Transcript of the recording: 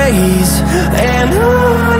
praise and I